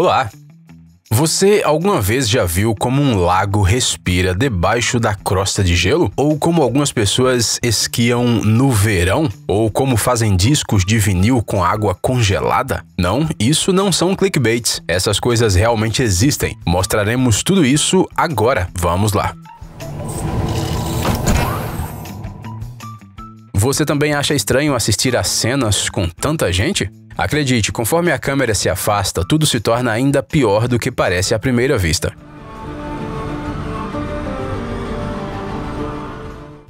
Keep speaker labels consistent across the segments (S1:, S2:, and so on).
S1: Olá! Você alguma vez já viu como um lago respira debaixo da crosta de gelo? Ou como algumas pessoas esquiam no verão? Ou como fazem discos de vinil com água congelada? Não, isso não são clickbaits. Essas coisas realmente existem. Mostraremos tudo isso agora. Vamos lá! Você também acha estranho assistir a cenas com tanta gente? Acredite, conforme a câmera se afasta, tudo se torna ainda pior do que parece à primeira vista.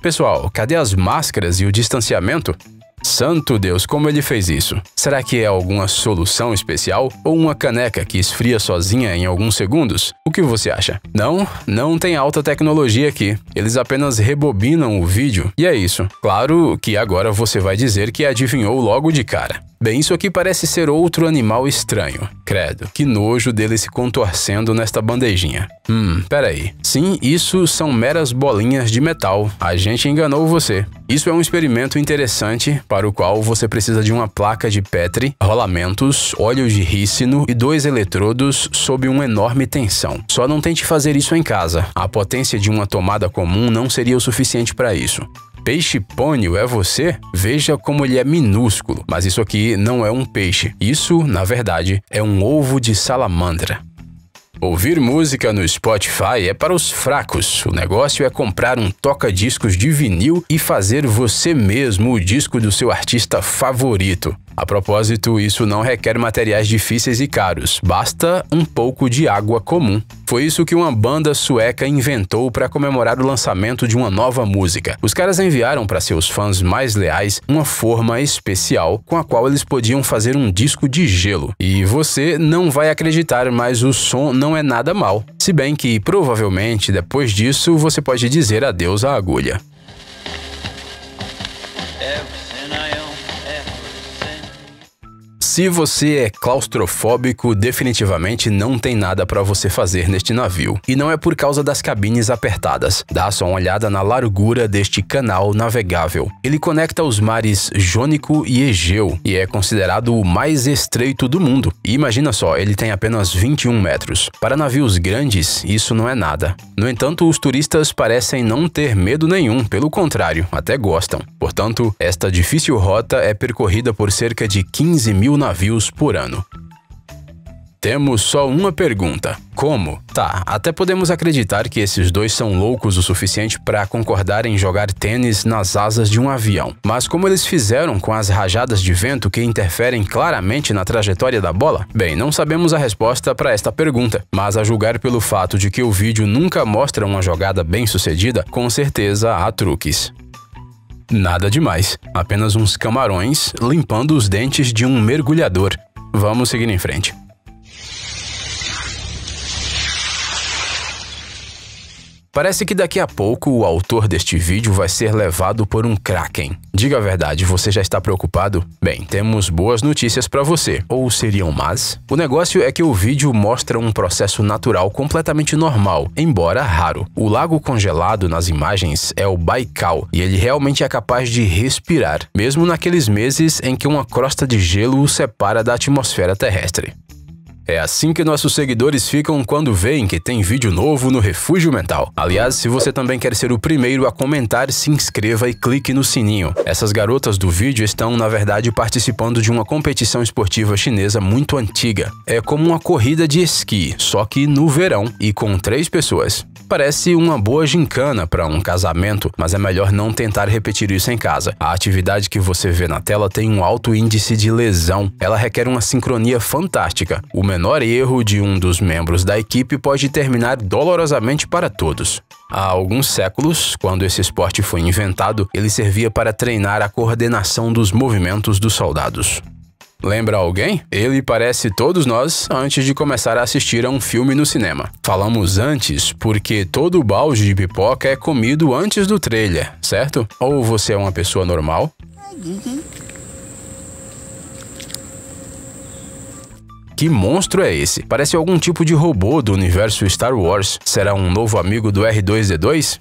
S1: Pessoal, cadê as máscaras e o distanciamento? Santo Deus, como ele fez isso? Será que é alguma solução especial ou uma caneca que esfria sozinha em alguns segundos? O que você acha? Não, não tem alta tecnologia aqui. Eles apenas rebobinam o vídeo e é isso. Claro que agora você vai dizer que adivinhou logo de cara. Bem, isso aqui parece ser outro animal estranho. Credo, que nojo dele se contorcendo nesta bandejinha. Hum, peraí. Sim, isso são meras bolinhas de metal. A gente enganou você. Isso é um experimento interessante para o qual você precisa de uma placa de Petri, rolamentos, óleo de rícino e dois eletrodos sob uma enorme tensão. Só não tente fazer isso em casa. A potência de uma tomada comum não seria o suficiente para isso. Peixe pônio é você? Veja como ele é minúsculo, mas isso aqui não é um peixe. Isso, na verdade, é um ovo de salamandra. Ouvir música no Spotify é para os fracos. O negócio é comprar um toca-discos de vinil e fazer você mesmo o disco do seu artista favorito. A propósito, isso não requer materiais difíceis e caros, basta um pouco de água comum. Foi isso que uma banda sueca inventou para comemorar o lançamento de uma nova música. Os caras enviaram para seus fãs mais leais uma forma especial com a qual eles podiam fazer um disco de gelo. E você não vai acreditar, mas o som não é nada mal. Se bem que provavelmente depois disso você pode dizer adeus à agulha. Se você é claustrofóbico, definitivamente não tem nada para você fazer neste navio. E não é por causa das cabines apertadas. Dá só uma olhada na largura deste canal navegável. Ele conecta os mares Jônico e Egeu e é considerado o mais estreito do mundo. E imagina só, ele tem apenas 21 metros. Para navios grandes, isso não é nada. No entanto, os turistas parecem não ter medo nenhum, pelo contrário, até gostam. Portanto, esta difícil rota é percorrida por cerca de 15 mil navios navios por ano. Temos só uma pergunta: como? Tá, até podemos acreditar que esses dois são loucos o suficiente para concordar em jogar tênis nas asas de um avião. Mas como eles fizeram com as rajadas de vento que interferem claramente na trajetória da bola? Bem, não sabemos a resposta para esta pergunta, mas a julgar pelo fato de que o vídeo nunca mostra uma jogada bem sucedida, com certeza há truques. Nada demais, apenas uns camarões limpando os dentes de um mergulhador. Vamos seguir em frente. Parece que daqui a pouco o autor deste vídeo vai ser levado por um kraken. Diga a verdade, você já está preocupado? Bem, temos boas notícias para você. Ou seriam más? O negócio é que o vídeo mostra um processo natural completamente normal, embora raro. O lago congelado nas imagens é o Baikal e ele realmente é capaz de respirar, mesmo naqueles meses em que uma crosta de gelo o separa da atmosfera terrestre. É assim que nossos seguidores ficam quando veem que tem vídeo novo no Refúgio Mental. Aliás, se você também quer ser o primeiro a comentar, se inscreva e clique no sininho. Essas garotas do vídeo estão, na verdade, participando de uma competição esportiva chinesa muito antiga. É como uma corrida de esqui, só que no verão e com três pessoas. Parece uma boa gincana para um casamento, mas é melhor não tentar repetir isso em casa. A atividade que você vê na tela tem um alto índice de lesão. Ela requer uma sincronia fantástica. O menor erro de um dos membros da equipe pode terminar dolorosamente para todos. Há alguns séculos, quando esse esporte foi inventado, ele servia para treinar a coordenação dos movimentos dos soldados. Lembra alguém? Ele parece todos nós antes de começar a assistir a um filme no cinema. Falamos antes porque todo balde de pipoca é comido antes do trailer, certo? Ou você é uma pessoa normal? Que monstro é esse? Parece algum tipo de robô do universo Star Wars. Será um novo amigo do R2D2?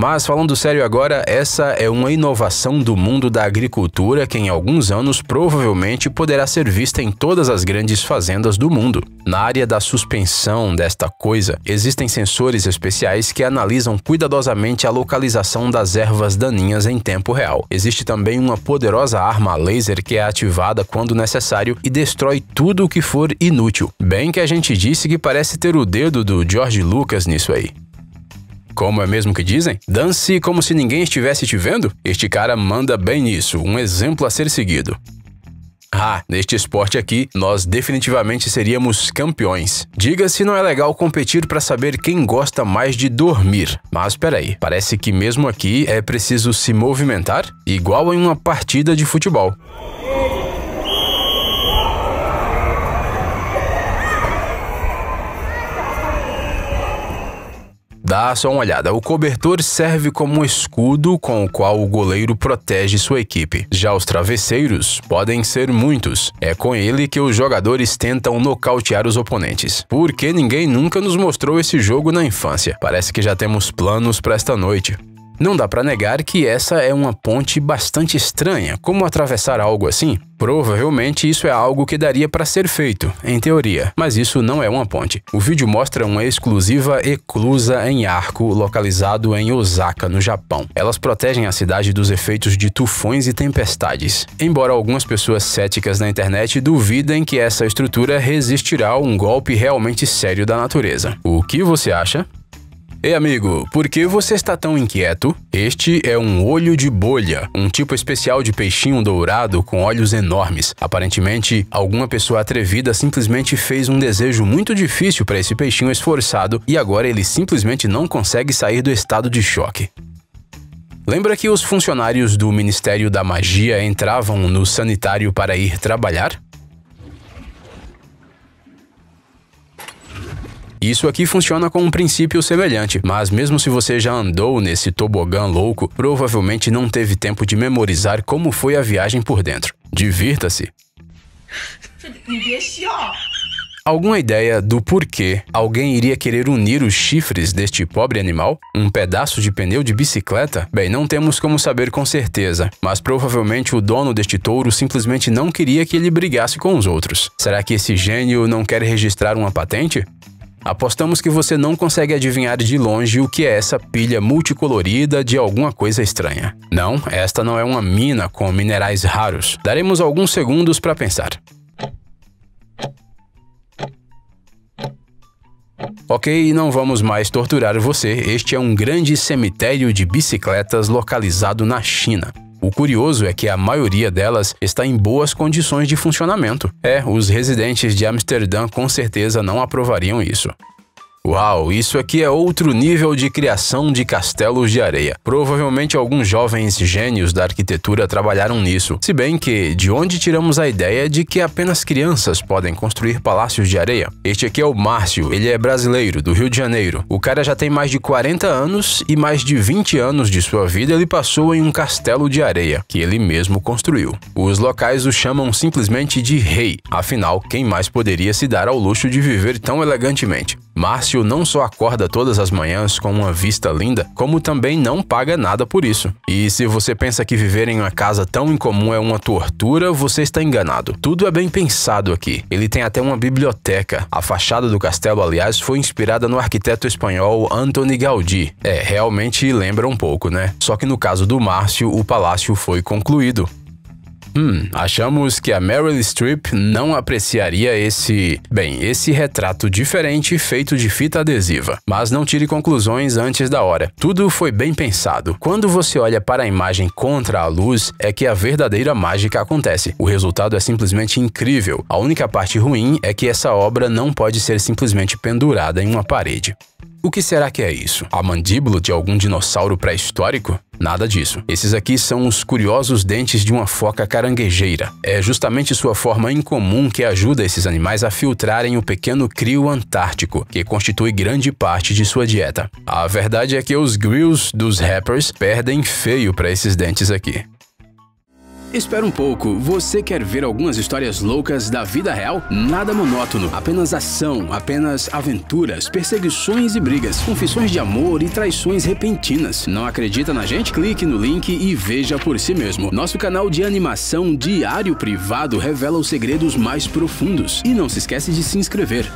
S1: Mas falando sério agora, essa é uma inovação do mundo da agricultura que em alguns anos provavelmente poderá ser vista em todas as grandes fazendas do mundo. Na área da suspensão desta coisa, existem sensores especiais que analisam cuidadosamente a localização das ervas daninhas em tempo real. Existe também uma poderosa arma laser que é ativada quando necessário e destrói tudo o que for inútil. Bem que a gente disse que parece ter o dedo do George Lucas nisso aí. Como é mesmo que dizem? Dance como se ninguém estivesse te vendo? Este cara manda bem nisso, um exemplo a ser seguido. Ah, neste esporte aqui, nós definitivamente seríamos campeões. Diga se não é legal competir para saber quem gosta mais de dormir. Mas peraí, parece que mesmo aqui é preciso se movimentar, igual em uma partida de futebol. Dá só uma olhada. O cobertor serve como um escudo com o qual o goleiro protege sua equipe. Já os travesseiros podem ser muitos. É com ele que os jogadores tentam nocautear os oponentes. Porque ninguém nunca nos mostrou esse jogo na infância. Parece que já temos planos para esta noite. Não dá para negar que essa é uma ponte bastante estranha. Como atravessar algo assim? Provavelmente isso é algo que daria para ser feito, em teoria, mas isso não é uma ponte. O vídeo mostra uma exclusiva eclusa em arco localizado em Osaka, no Japão. Elas protegem a cidade dos efeitos de tufões e tempestades. Embora algumas pessoas céticas na internet duvidem que essa estrutura resistirá a um golpe realmente sério da natureza. O que você acha? Ei amigo, por que você está tão inquieto? Este é um olho de bolha, um tipo especial de peixinho dourado com olhos enormes. Aparentemente, alguma pessoa atrevida simplesmente fez um desejo muito difícil para esse peixinho esforçado e agora ele simplesmente não consegue sair do estado de choque. Lembra que os funcionários do Ministério da Magia entravam no sanitário para ir trabalhar? Isso aqui funciona com um princípio semelhante, mas mesmo se você já andou nesse tobogã louco, provavelmente não teve tempo de memorizar como foi a viagem por dentro. Divirta-se! Alguma ideia do porquê alguém iria querer unir os chifres deste pobre animal? Um pedaço de pneu de bicicleta? Bem, não temos como saber com certeza, mas provavelmente o dono deste touro simplesmente não queria que ele brigasse com os outros. Será que esse gênio não quer registrar uma patente? Apostamos que você não consegue adivinhar de longe o que é essa pilha multicolorida de alguma coisa estranha. Não, esta não é uma mina com minerais raros. Daremos alguns segundos para pensar. Ok, não vamos mais torturar você. Este é um grande cemitério de bicicletas localizado na China. O curioso é que a maioria delas está em boas condições de funcionamento. É, os residentes de Amsterdã com certeza não aprovariam isso. Uau, isso aqui é outro nível de criação de castelos de areia. Provavelmente alguns jovens gênios da arquitetura trabalharam nisso. Se bem que, de onde tiramos a ideia de que apenas crianças podem construir palácios de areia? Este aqui é o Márcio, ele é brasileiro, do Rio de Janeiro. O cara já tem mais de 40 anos e mais de 20 anos de sua vida ele passou em um castelo de areia, que ele mesmo construiu. Os locais o chamam simplesmente de rei, afinal, quem mais poderia se dar ao luxo de viver tão elegantemente? Márcio não só acorda todas as manhãs com uma vista linda, como também não paga nada por isso. E se você pensa que viver em uma casa tão incomum é uma tortura, você está enganado. Tudo é bem pensado aqui. Ele tem até uma biblioteca. A fachada do castelo, aliás, foi inspirada no arquiteto espanhol Antoni Gaudí. É, realmente lembra um pouco, né? Só que no caso do Márcio, o palácio foi concluído. Hum, achamos que a Meryl Streep não apreciaria esse, bem, esse retrato diferente feito de fita adesiva. Mas não tire conclusões antes da hora. Tudo foi bem pensado. Quando você olha para a imagem contra a luz, é que a verdadeira mágica acontece. O resultado é simplesmente incrível. A única parte ruim é que essa obra não pode ser simplesmente pendurada em uma parede. O que será que é isso? A mandíbula de algum dinossauro pré-histórico? Nada disso. Esses aqui são os curiosos dentes de uma foca caranguejeira. É justamente sua forma incomum que ajuda esses animais a filtrarem o pequeno crio antártico, que constitui grande parte de sua dieta. A verdade é que os grills dos rappers perdem feio para esses dentes aqui. Espera um pouco, você quer ver algumas histórias loucas da vida real? Nada monótono, apenas ação, apenas aventuras, perseguições e brigas, confissões de amor e traições repentinas. Não acredita na gente? Clique no link e veja por si mesmo. Nosso canal de animação Diário Privado revela os segredos mais profundos. E não se esquece de se inscrever.